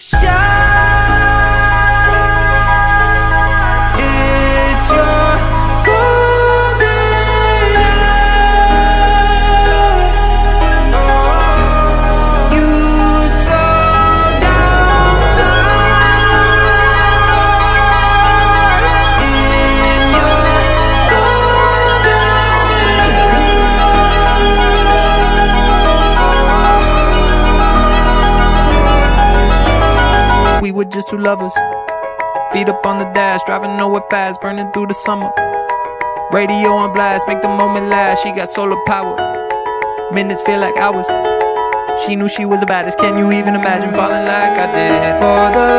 You We were just two lovers. Feet up on the dash, driving nowhere fast, burning through the summer. Radio on blast, make the moment last. She got solar power. Minutes feel like hours. She knew she was the baddest. Can you even imagine falling like I did? For the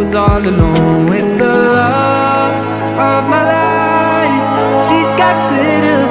was all alone with the love of my life. She's got glitter